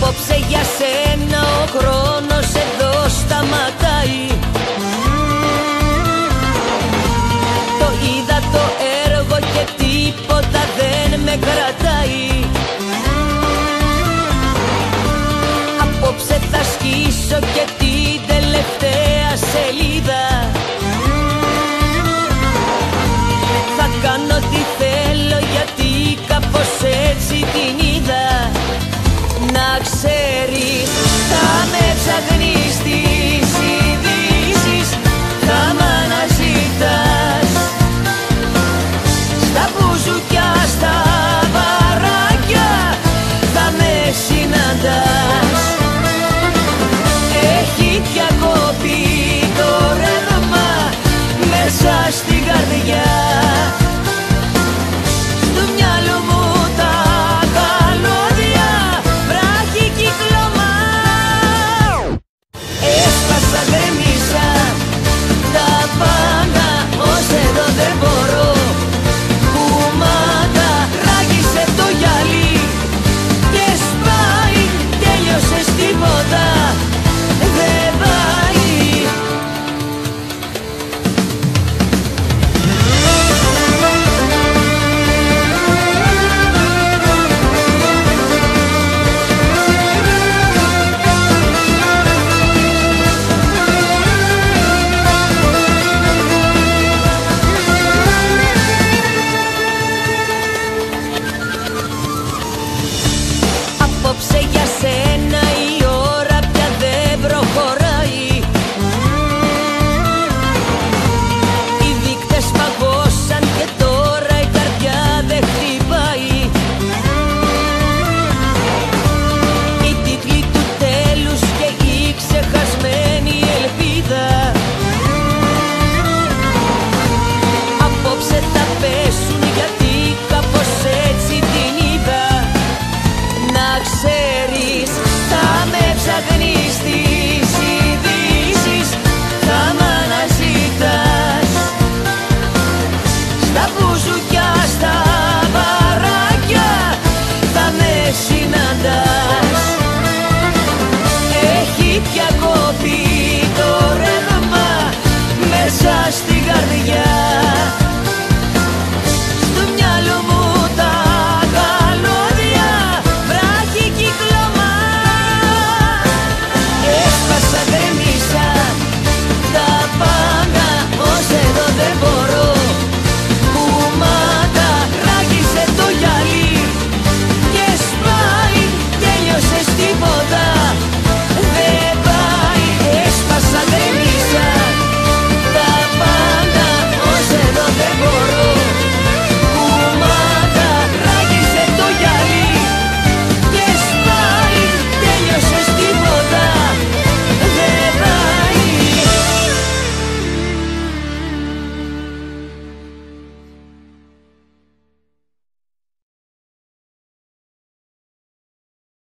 Απόψε για σένα ο χρόνος εδώ σταματάει. Το είδα το έργο και τίποτα δεν με κρατάει. Απόψε θα σκίσω και την τελευταία σελίδα.